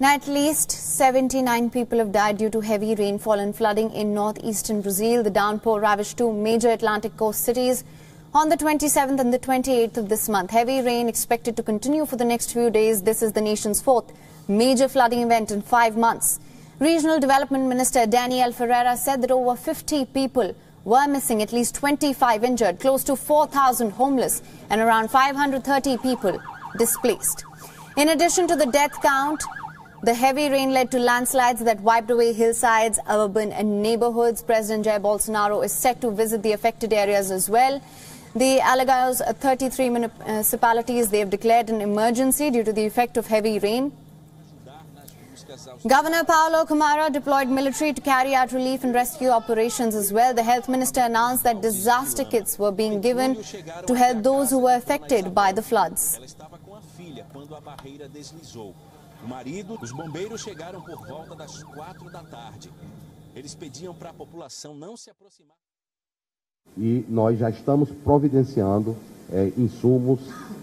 Now, at least 79 people have died due to heavy rainfall and flooding in northeastern Brazil. The downpour ravaged two major Atlantic coast cities on the 27th and the 28th of this month. Heavy rain expected to continue for the next few days. This is the nation's fourth major flooding event in five months. Regional Development Minister Daniel Ferreira said that over 50 people were missing, at least 25 injured, close to 4,000 homeless, and around 530 people displaced. In addition to the death count, the heavy rain led to landslides that wiped away hillsides, urban and neighborhoods. President Jair Bolsonaro is set to visit the affected areas as well. The Alagoas 33 municipalities, they have declared an emergency due to the effect of heavy rain. Governor Paulo Camara deployed military to carry out relief and rescue operations as well. The health minister announced that disaster kits were being given to help those who were affected by the floods. O marido, os bombeiros chegaram por volta das quatro da tarde. Eles pediam para a população não se aproximar. E nós já estamos providenciando é, insumos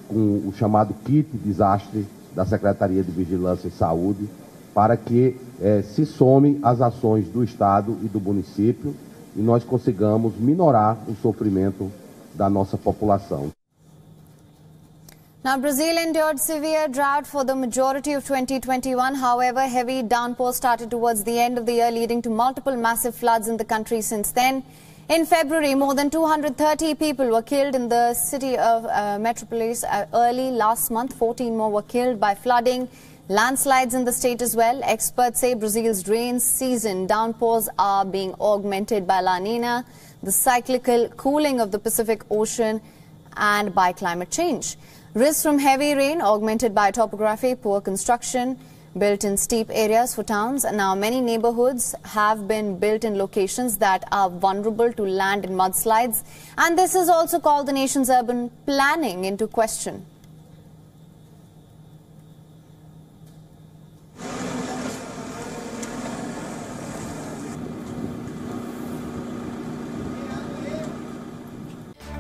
com o chamado kit desastre da Secretaria de Vigilância e Saúde para que é, se some as ações do Estado e do município e nós consigamos minorar o sofrimento da nossa população. Now, Brazil endured severe drought for the majority of 2021. However, heavy downpour started towards the end of the year, leading to multiple massive floods in the country since then. In February, more than 230 people were killed in the city of uh, Petropolis uh, early last month. 14 more were killed by flooding. Landslides in the state as well. Experts say Brazil's rain season downpours are being augmented by La Nina, the cyclical cooling of the Pacific Ocean, and by climate change. Risk from heavy rain augmented by topography, poor construction, built in steep areas for towns. And now many neighborhoods have been built in locations that are vulnerable to land and mudslides. And this has also called the nation's urban planning into question.